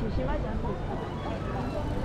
其实，我真系。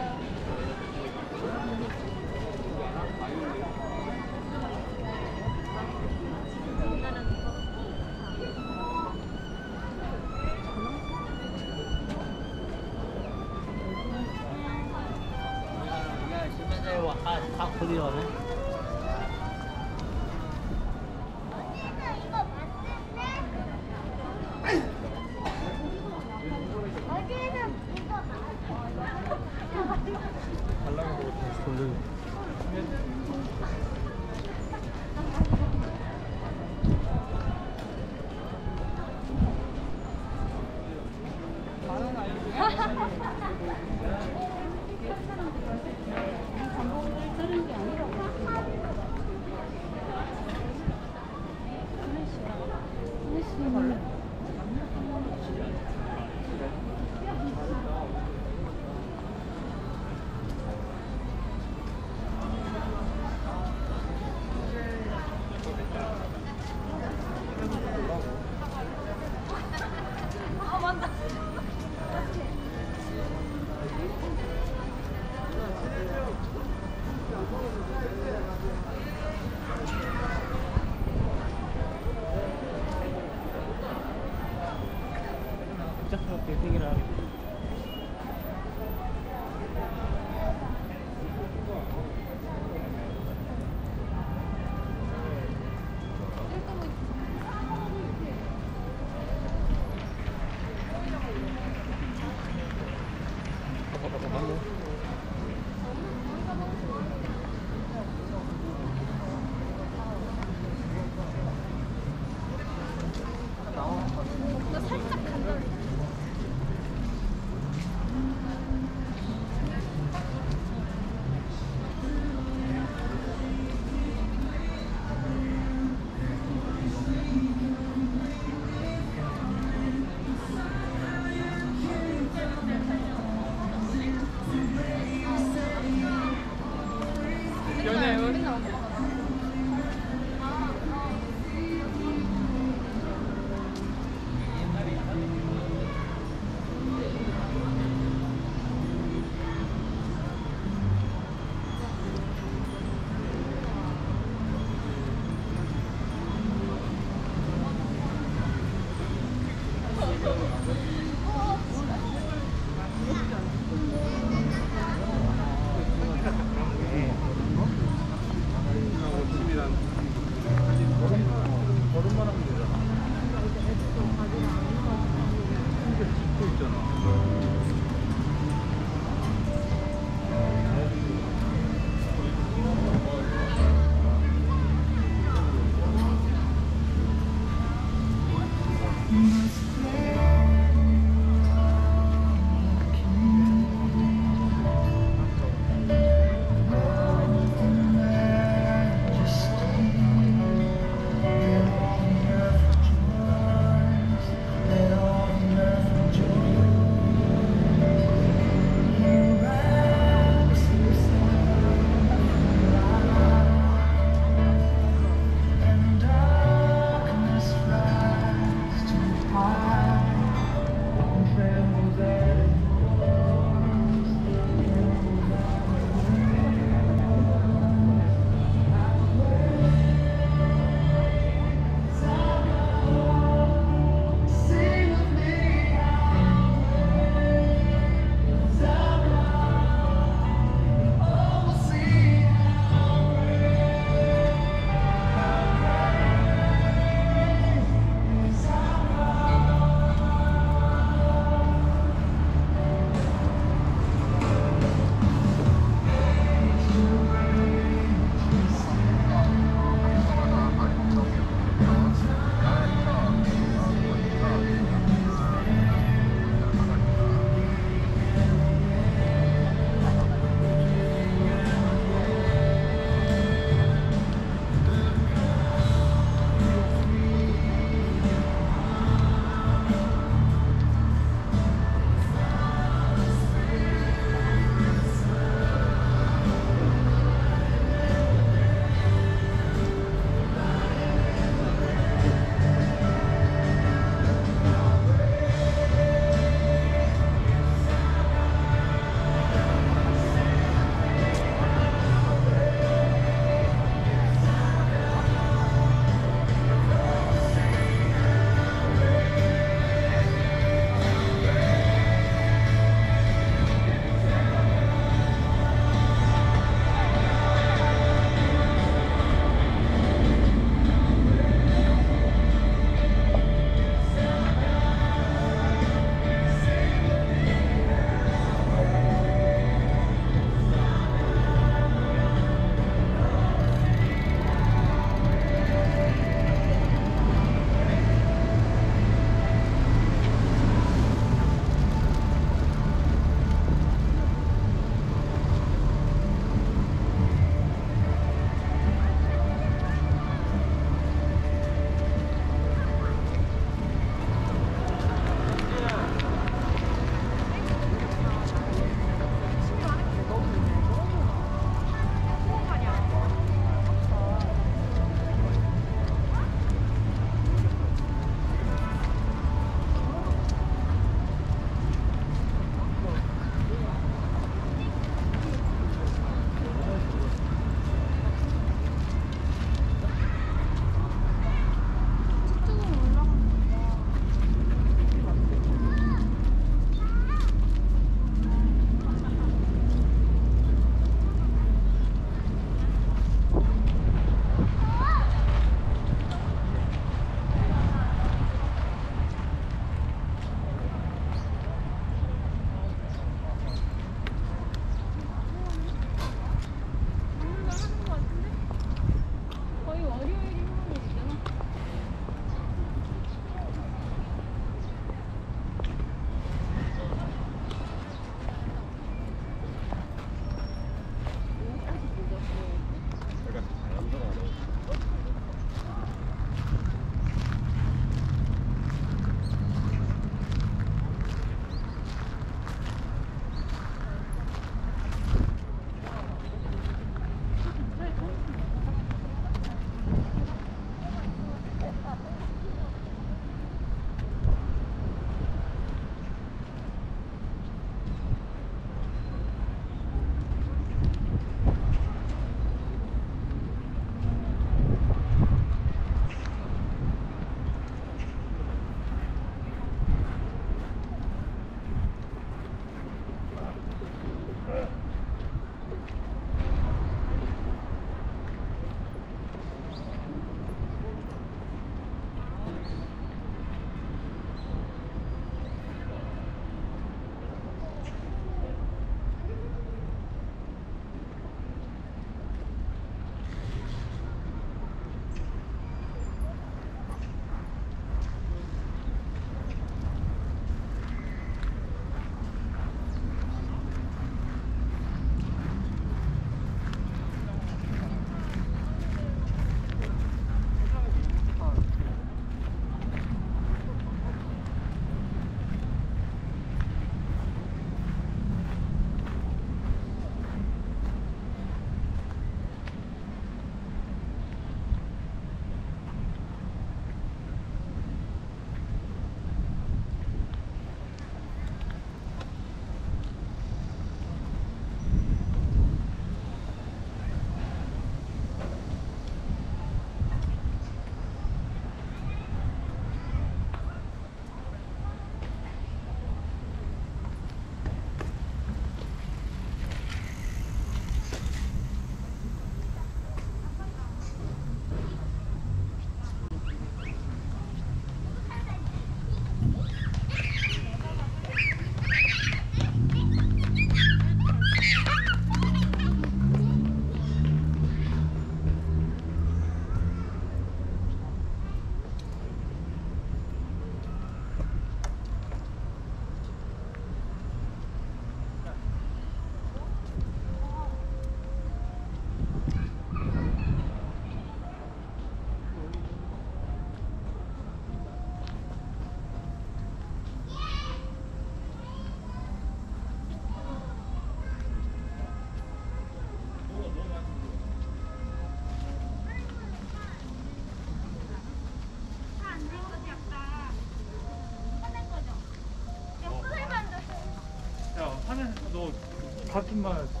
파킹만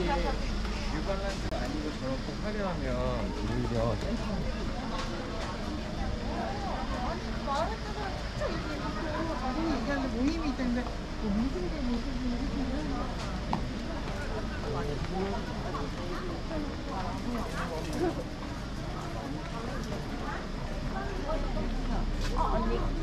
뉴발란스 아니고 저렇게 화려하면 오히려 센터 뭐. 아, 언니.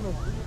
이거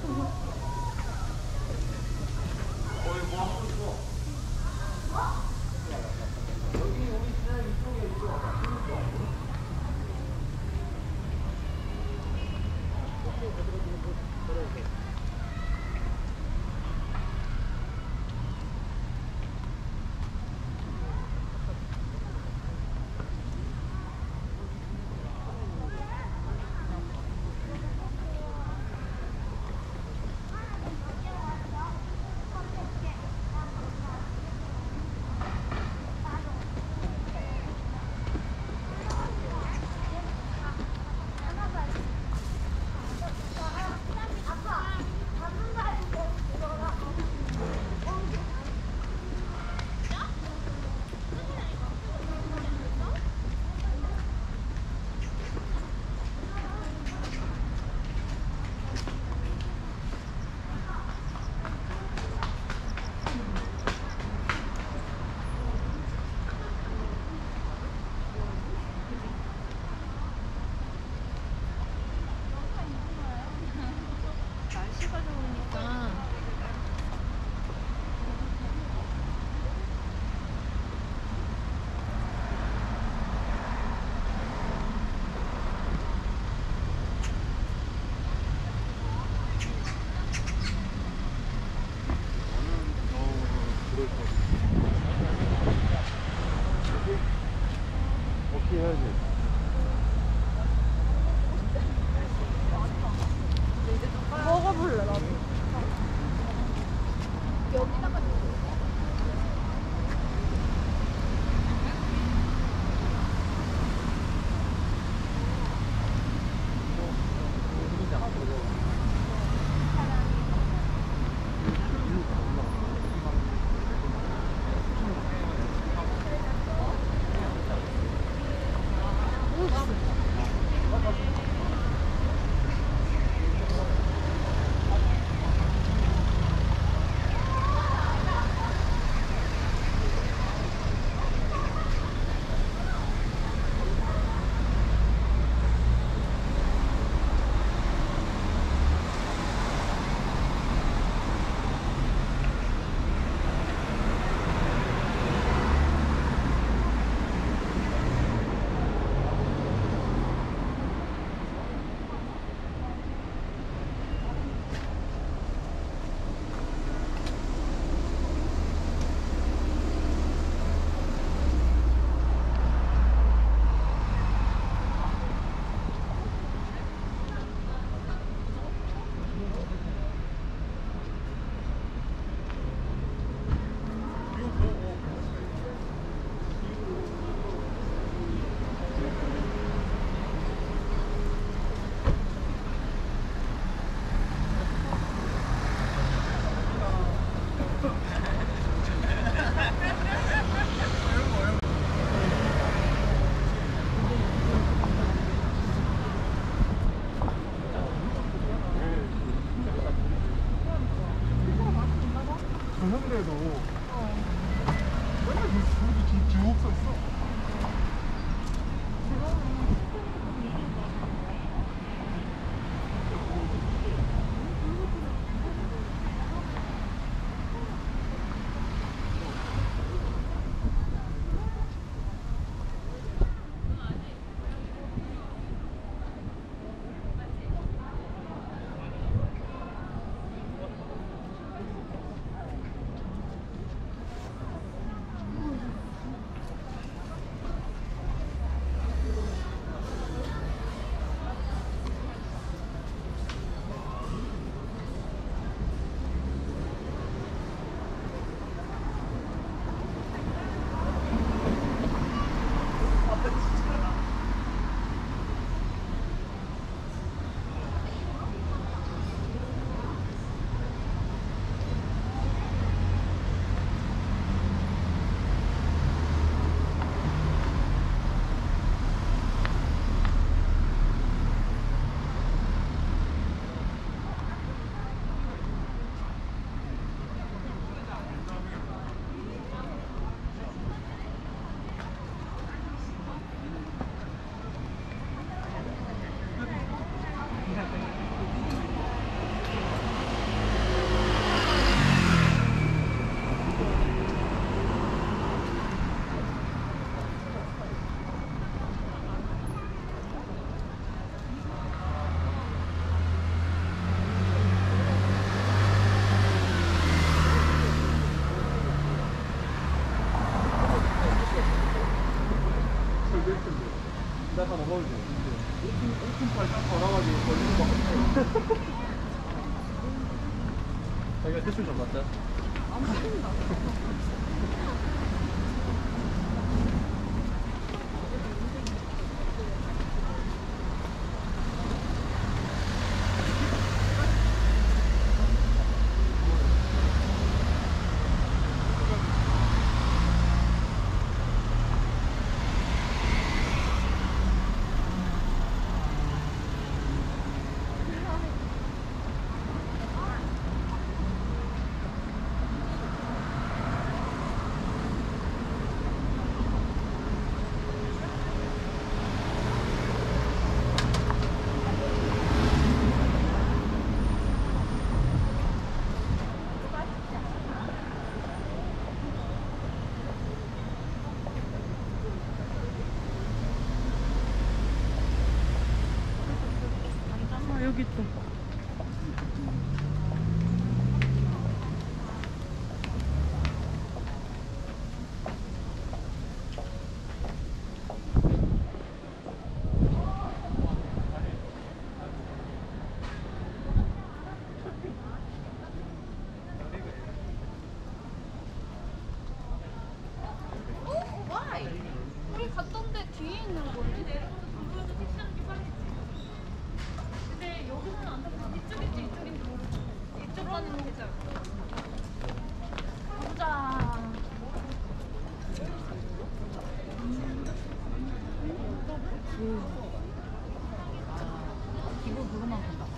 그거만 본다.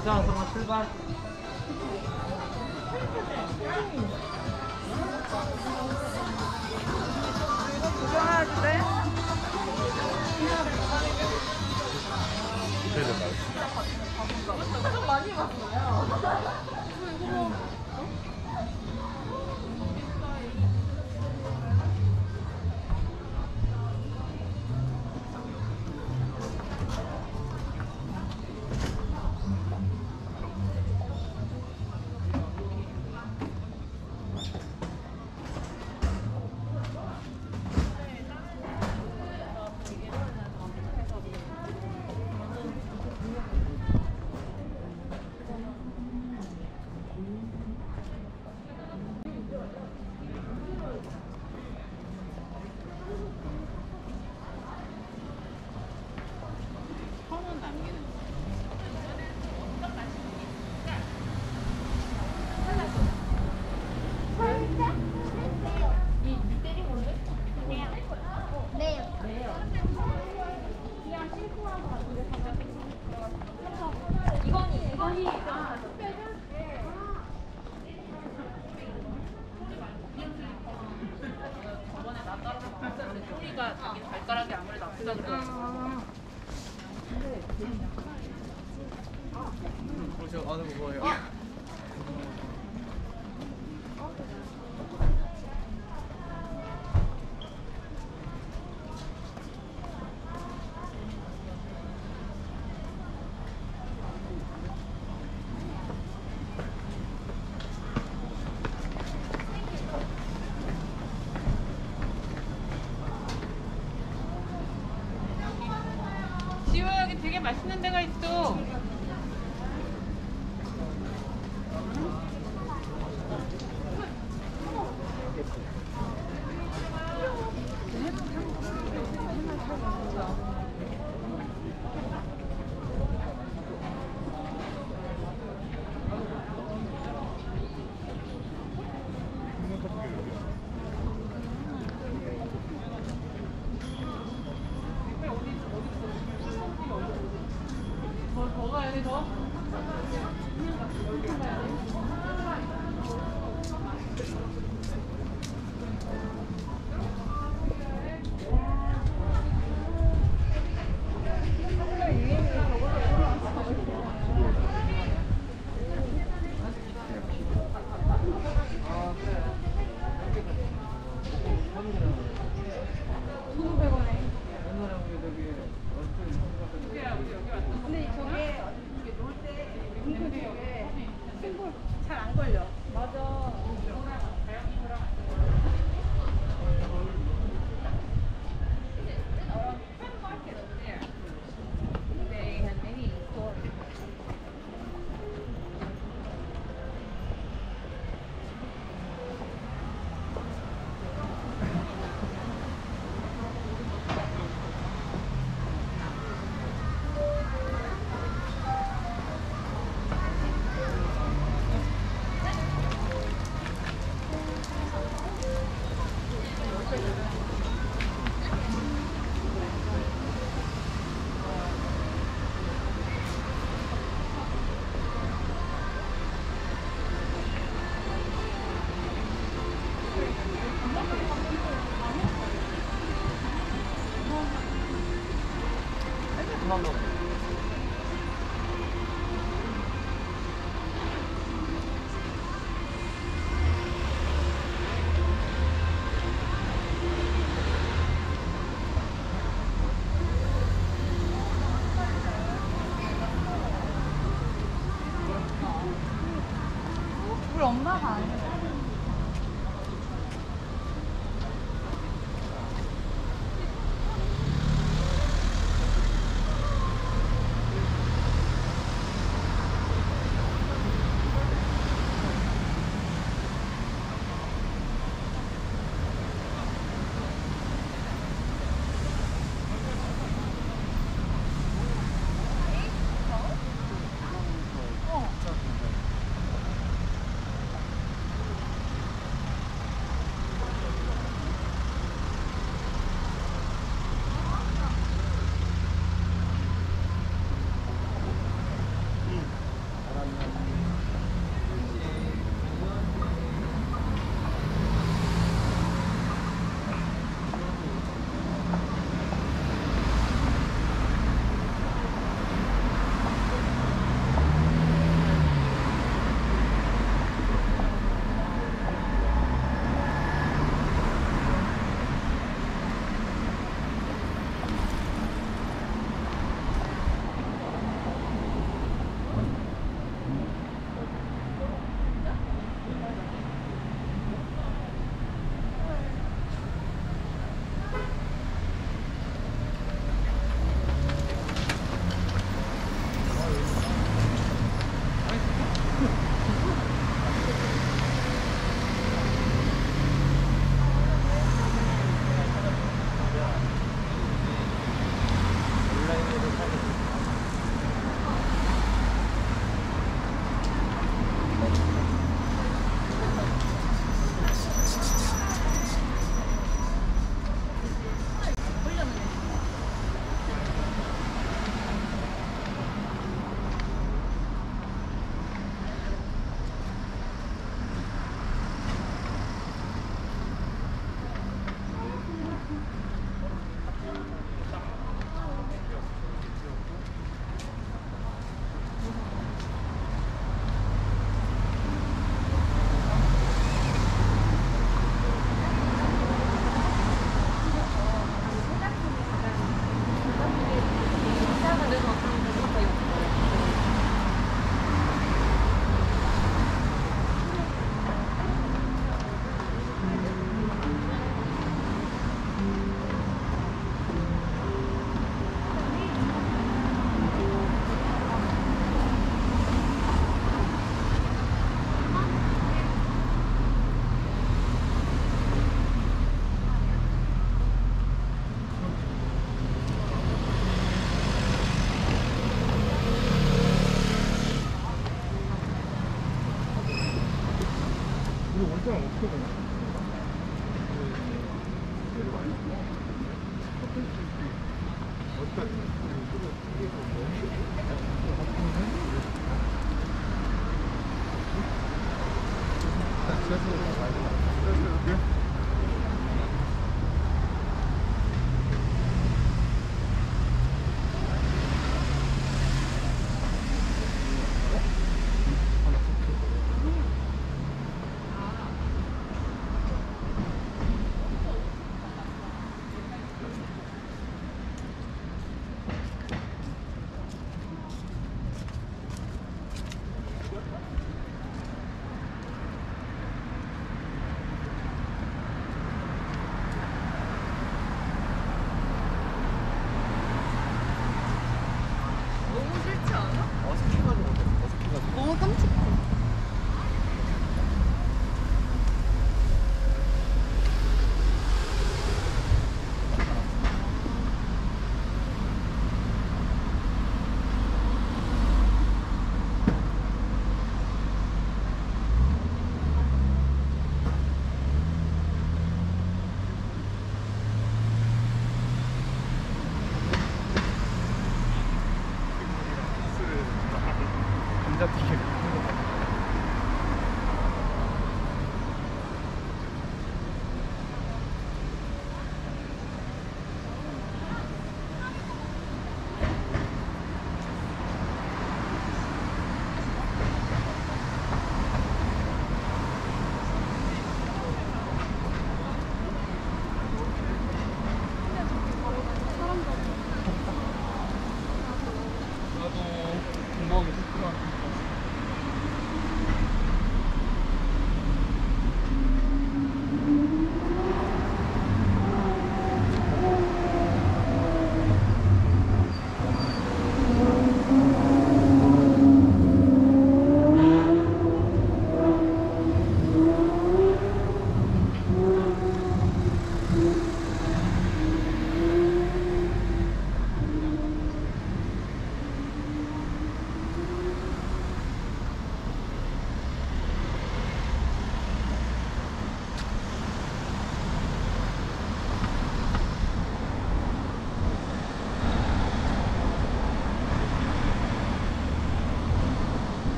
가자,